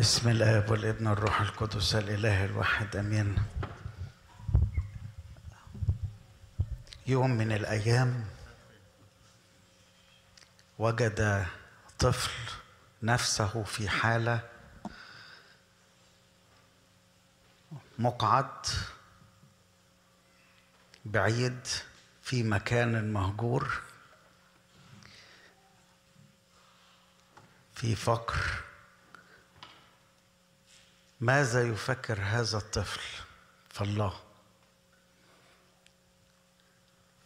بسم الاب والابن والروح القدس الإله الواحد آمين. يوم من الأيام وجد طفل نفسه في حالة مقعد بعيد في مكان مهجور في فقر. ماذا يفكر هذا الطفل؟ فالله.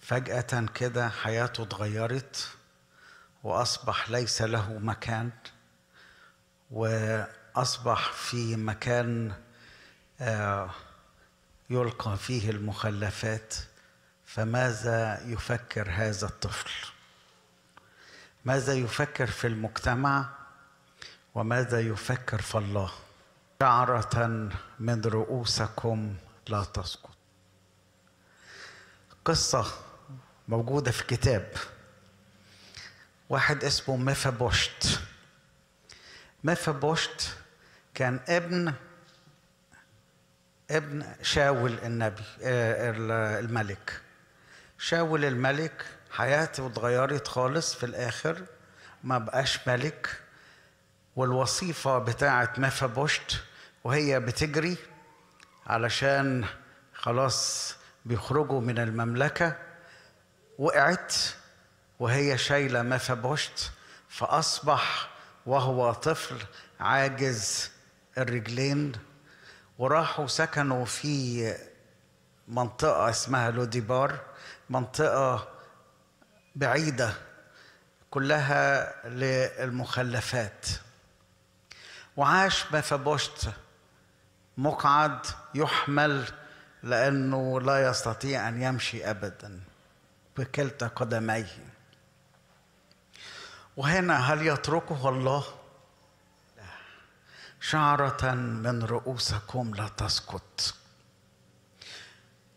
فجأة كده حياته اتغيرت وأصبح ليس له مكان وأصبح في مكان آه يلقى فيه المخلفات. فماذا يفكر هذا الطفل؟ ماذا يفكر في المجتمع؟ وماذا يفكر في الله؟ شعرة من رؤوسكم لا تسقط. قصة موجودة في كتاب واحد اسمه ميفابوشت. ميفابوشت كان ابن ابن شاول النبي الملك. شاول الملك حياته اتغيرت خالص في الآخر ما بقاش ملك. والوظيفه بتاعه ميفابوشت وهي بتجري علشان خلاص بيخرجوا من المملكة. وقعت وهي شايلة ميفابوشت فأصبح وهو طفل عاجز الرجلين. وراحوا سكنوا في منطقة اسمها لوديبار منطقة بعيدة كلها للمخلفات. وعاش مفبوشت مقعد يحمل لأنه لا يستطيع أن يمشي أبدا بكلتا قدميه. وهنا هل يتركه الله؟ شعرة من رؤوسكم لا تسقط.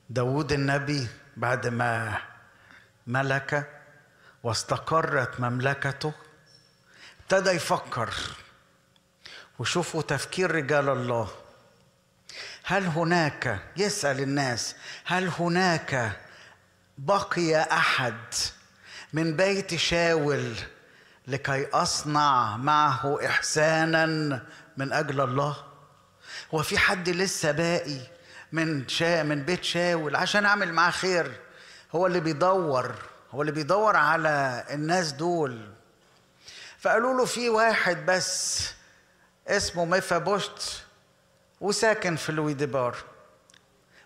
داود النبي بعد ما ملك واستقرت مملكته ابتدى يفكر. وشوفوا تفكير رجال الله. هل هناك يسأل الناس هل هناك بقي أحد من بيت شاول لكي أصنع معه إحسانا من أجل الله؟ هو في حد لسه باقي من شا من بيت شاول عشان أعمل معاه خير؟ هو اللي بيدور هو اللي بيدور على الناس دول. فقالوا له في واحد بس اسمه ميفابوشت وساكن في لويدبار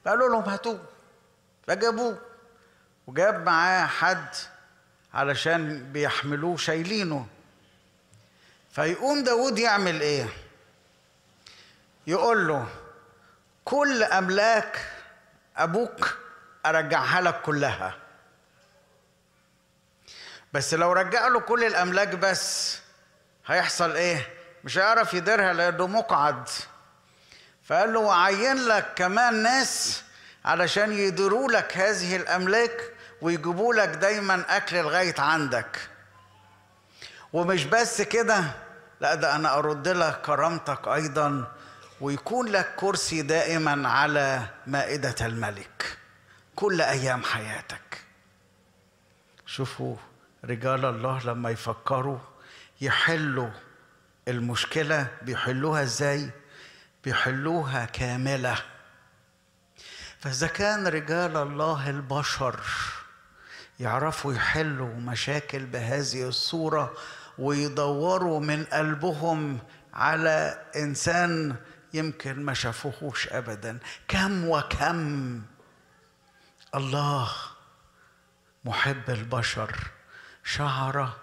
فقالوا لهم هاتوه. فجابوه وجاب معاه حد علشان بيحملوه شايلينه. فيقوم داود يعمل إيه؟ يقول له كل أملاك أبوك أرجعها لك كلها. بس لو رجع له كل الأملاك بس هيحصل إيه؟ مش هيعرف يديرها لأنه مقعد. فقال له وعين لك كمان ناس علشان يديروا لك هذه الأملاك ويجيبوا لك دايما أكل لغاية عندك. ومش بس كده لا ده أنا أرد لك كرامتك أيضا ويكون لك كرسي دائما على مائدة الملك كل أيام حياتك. شوفوا رجال الله لما يفكروا يحلوا المشكلة بيحلوها إزاي؟ بيحلوها كاملة. فإذا كان رجال الله البشر يعرفوا يحلوا مشاكل بهذه الصورة ويدوروا من قلبهم على إنسان يمكن ما شافوهوش ابدا. كم وكم الله محب البشر شعر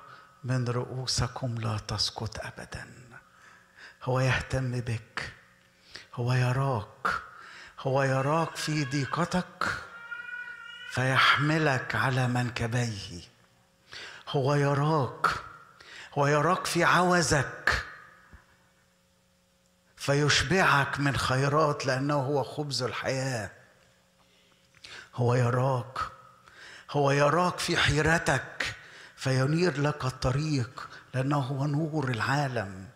من رؤوسكم لا تسقط ابدا. هو يهتم بك هو يراك هو يراك في ضيقتك فيحملك على منكبيه. هو يراك هو يراك في عوزك فيشبعك من خيرات لأنه هو خبز الحياة. هو يراك هو يراك في حيرتك فينير لك الطريق لأنه هو نور العالم.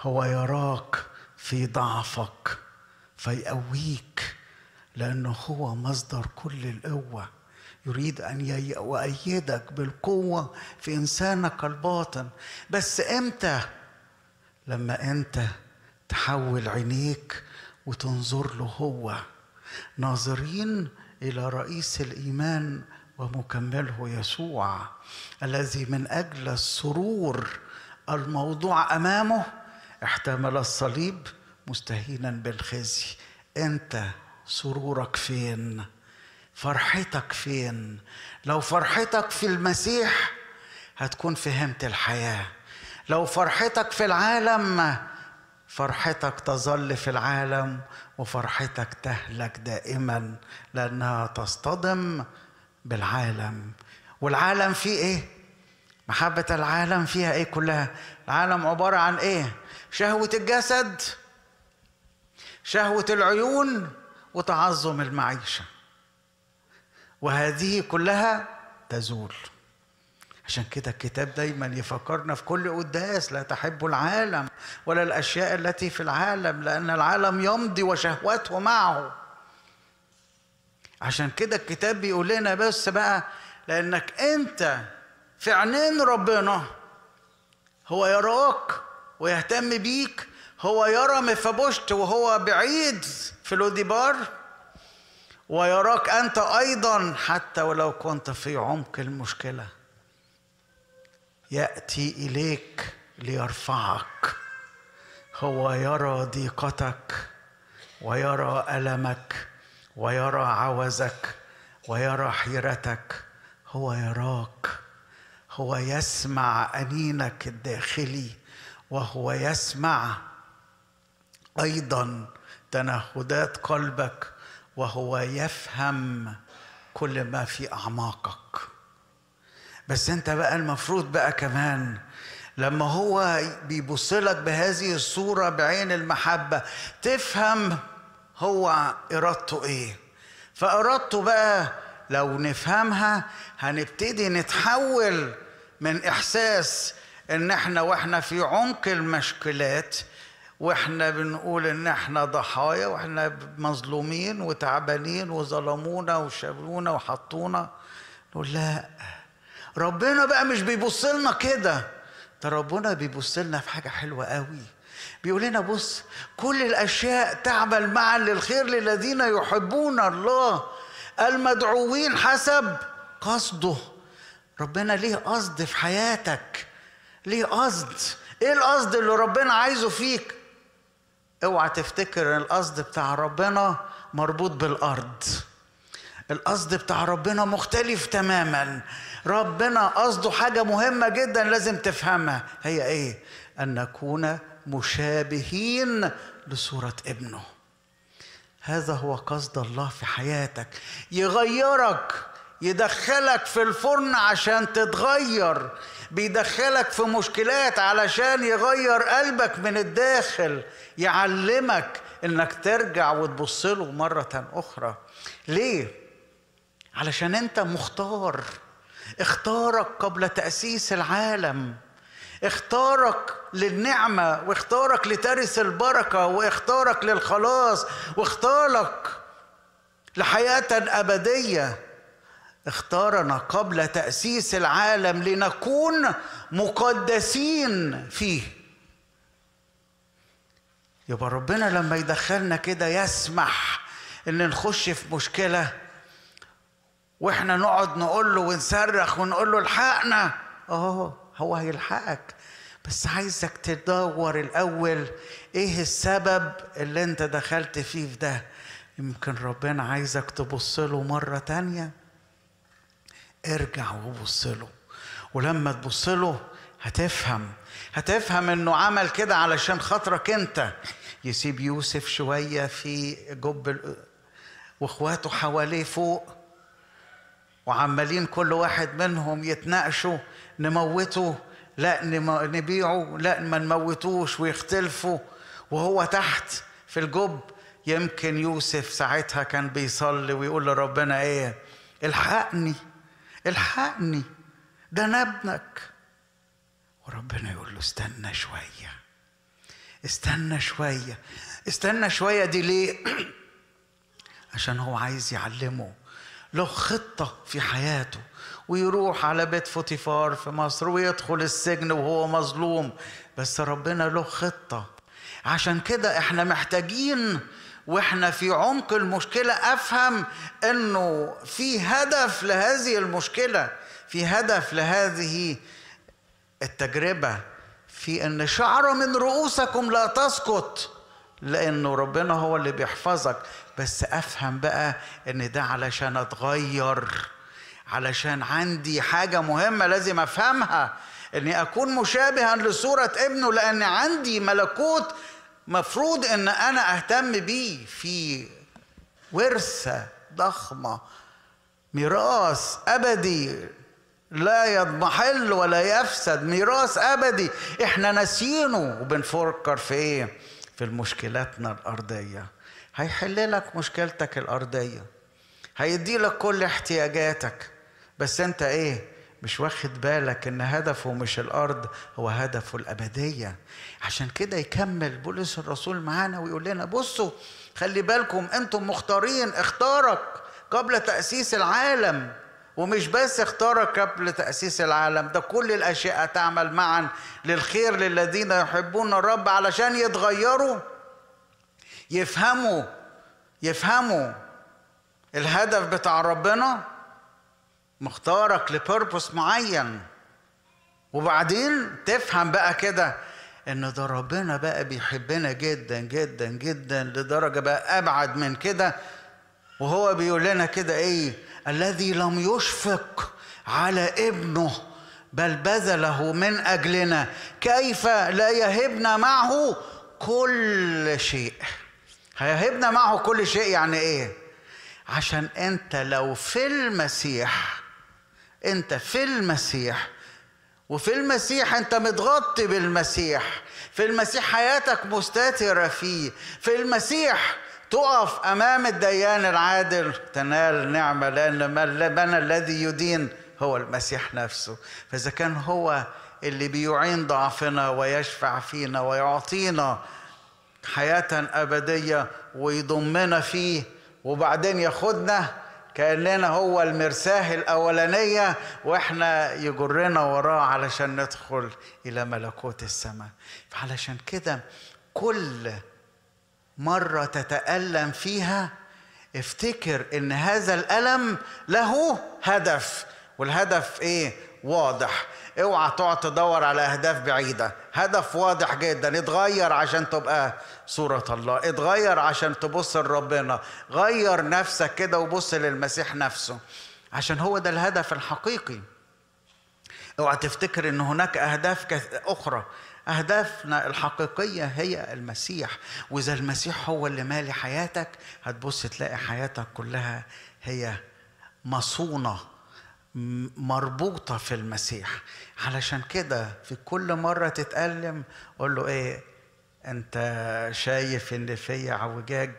هو يراك في ضعفك فيقويك لأنه هو مصدر كل القوة. يريد أن يؤيدك بالقوة في إنسانك الباطن. بس إمتى؟ لما أنت تحول عينيك وتنظر له هو. ناظرين إلى رئيس الإيمان ومكمله يسوع الذي من أجل السرور الموضوع أمامه احتمل الصليب مستهينا بالخزي. أنت سرورك فين؟ فرحتك فين؟ لو فرحتك في المسيح هتكون فهمت الحياة. لو فرحتك في العالم فرحتك تظل في العالم وفرحتك تهلك دائما لأنها تصطدم بالعالم. والعالم فيه إيه؟ محبة العالم فيها إيه كلها؟ العالم عبارة عن إيه؟ شهوة الجسد شهوة العيون وتعظم المعيشة. وهذه كلها تزول. عشان كده الكتاب دايما يفكرنا في كل قداس لا تحب العالم ولا الأشياء التي في العالم لأن العالم يمضي وشهوته معه. عشان كده الكتاب بيقول لنا بس بقى لأنك أنت في عينين ربنا هو يراك ويهتم بيك هو يرى مفبشت وهو بعيد في لوديبار ويراك أنت أيضا حتى ولو كنت في عمق المشكلة. يأتي إليك ليرفعك هو يرى ضيقتك ويرى ألمك. ويرى عوزك ويرى حيرتك هو يراك هو يسمع أنينك الداخلي وهو يسمع أيضا تنهدات قلبك وهو يفهم كل ما في أعماقك. بس أنت بقى المفروض بقى كمان لما هو بيبص لك بهذه الصورة بعين المحبة تفهم هو إرادته إيه؟ فإرادته بقى لو نفهمها هنبتدي نتحول من إحساس إن إحنا وإحنا في عمق المشكلات وإحنا بنقول إن إحنا ضحايا وإحنا مظلومين وتعبانين وظلمونا وشابونا وحطونا. نقول لا ربنا بقى مش بيبص لنا كده. ده ربنا بيبص لنا في حاجة حلوة قوي. بيقول لنا بص كل الأشياء تعمل معا للخير للذين يحبون الله. المدعوين حسب قصده. ربنا ليه قصد في حياتك؟ ليه قصد؟ إيه القصد اللي ربنا عايزه فيك؟ اوعى تفتكر إن القصد بتاع ربنا مربوط بالأرض. القصد بتاع ربنا مختلف تماما. ربنا قصده حاجة مهمة جدا لازم تفهمها. هي إيه؟ أن نكون مشابهين لصورة ابنه. هذا هو قصد الله في حياتك. يغيرك يدخلك في الفرن عشان تتغير. بيدخلك في مشكلات علشان يغير قلبك من الداخل. يعلمك إنك ترجع وتبص له مرة أخرى. ليه؟ علشان أنت مختار. اختارك قبل تأسيس العالم. اختارك للنعمة واختارك لترث البركة واختارك للخلاص واختارك لحياة أبدية. اختارنا قبل تأسيس العالم لنكون مقدسين فيه. يبقى ربنا لما يدخلنا كده يسمح إن نخش في مشكلة وإحنا نقعد نقول له ونصرخ ونقول له الحقنا آه هو هيلحقك. بس عايزك تدور الأول إيه السبب اللي أنت دخلت فيه في ده. يمكن ربنا عايزك تبص له مرة تانية. ارجع وبص له. ولما تبص له هتفهم. هتفهم إنه عمل كده علشان خاطرك أنت. يسيب يوسف شوية في جب وإخواته حواليه فوق. وعمالين كل واحد منهم يتناقشوا. نموته لا نبيعه لا ما نموتوش ويختلفوا. وهو تحت في الجب. يمكن يوسف ساعتها كان بيصلي ويقول لربنا إيه؟ الحقني الحقني ده أنا ابنك. وربنا يقول له استنى شوية استنى شوية استنى شوية دي ليه؟ عشان هو عايز يعلمه. له خطة في حياته. ويروح على بيت فوتيفار في مصر ويدخل السجن وهو مظلوم. بس ربنا له خطة. عشان كده إحنا محتاجين وإحنا في عمق المشكلة افهم انه في هدف لهذه المشكلة في هدف لهذه التجربة في ان شعر من رؤوسكم لا تسقط لأنه ربنا هو اللي بيحفظك. بس افهم بقى ان ده علشان اتغير. علشان عندي حاجة مهمة لازم أفهمها إني أكون مشابها لصورة ابنه لأن عندي ملكوت مفروض إن أنا أهتم بيه في ورثة ضخمة ميراث أبدي لا يضمحل ولا يفسد ميراث أبدي. إحنا ناسيينه وبنفكر في إيه؟ في مشكلاتنا الأرضية. هيحل لك مشكلتك الأرضية. هيدي لك كل احتياجاتك. بس انت إيه مش واخد بالك ان هدفه مش الأرض هو هدفه الأبدية. عشان كده يكمل بولس الرسول معانا ويقول لنا بصوا خلي بالكم أنتم مختارين اختارك قبل تأسيس العالم ومش بس اختارك قبل تأسيس العالم ده كل الأشياء تعمل معا للخير للذين يحبون الرب علشان يتغيروا. يفهموا يفهموا الهدف بتاع ربنا مختارك لبربس معين. وبعدين تفهم بقى كده إن ده ربنا بقى بيحبنا جدا جدا جدا لدرجة بقى أبعد من كده. وهو بيقول لنا كده إيه؟ الذي لم يشفق على ابنه بل بذله من أجلنا. كيف لا يهبنا معه كل شيء. هيهبنا معه كل شيء يعني إيه؟ عشان أنت لو في المسيح انت في المسيح. وفي المسيح انت متغطي بالمسيح. في المسيح حياتك مستترة فيه. في المسيح تقف أمام الديان العادل. تنال نعمة لأن من الذي يدين هو المسيح نفسه. فإذا كان هو اللي بيعين ضعفنا ويشفع فينا ويعطينا حياة أبدية ويضمنا فيه وبعدين ياخدنا كأننا هو المرساه الأولانية وإحنا يجرنا وراه علشان ندخل إلى ملكوت السماء. فعلشان كده كل مرة تتألم فيها افتكر إن هذا الألم له هدف. والهدف إيه؟ واضح. اوعى تقعد تدور على اهداف بعيدة. هدف واضح جدا. اتغير عشان تبقى صورة الله. اتغير عشان تبص لربنا. غير نفسك كده وبص للمسيح نفسه. عشان هو ده الهدف الحقيقي. اوعى تفتكر ان هناك اهداف أخرى. أهدافنا الحقيقية هي المسيح. وإذا المسيح هو اللي مالي حياتك هتبص تلاقي حياتك كلها هي مصونة. مربوطة في المسيح. علشان كده في كل مرة تتألم قول له إيه؟ أنت شايف إن في عوجاج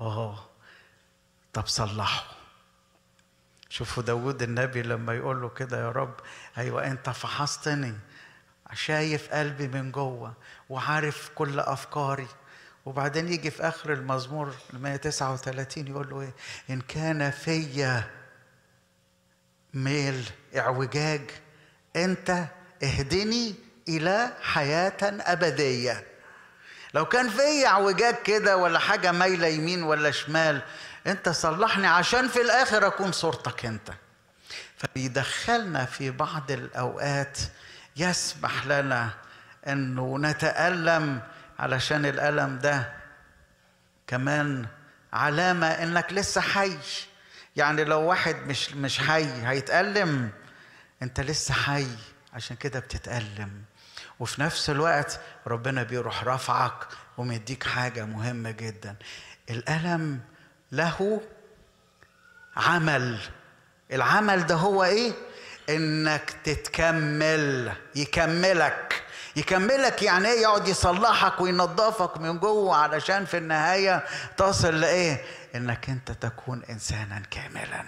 أه. طب صلحه. شوفوا داود النبي لما يقول له كده يا رب أيوة أنت فحصتني. شايف قلبي من جوه وعارف كل أفكاري. وبعدين يجي في آخر المزمور 139 يقول له إيه؟ إن كان فيا ميل اعوجاج. انت اهدني إلى حياة أبدية. لو كان فيا اعوجاج كده ولا حاجة مايلة يمين ولا شمال انت صلحني عشان في الآخر أكون صورتك انت. فبيدخلنا في بعض الأوقات يسمح لنا إنه نتألم علشان الألم ده كمان علامة إنك لسه حي. يعني لو واحد مش مش حي هيتألم. انت لسه حي عشان كده بتتألم. وفي نفس الوقت ربنا بيروح رافعك ومديك حاجة مهمة جدا. الألم له عمل. العمل ده هو إيه؟ إنك تتكمل. يكملك. يكملك يعني إيه؟ يقعد يصلحك وينظفك من جوه علشان في النهاية تصل لإيه؟ إنك أنت تكون انسانا كاملا.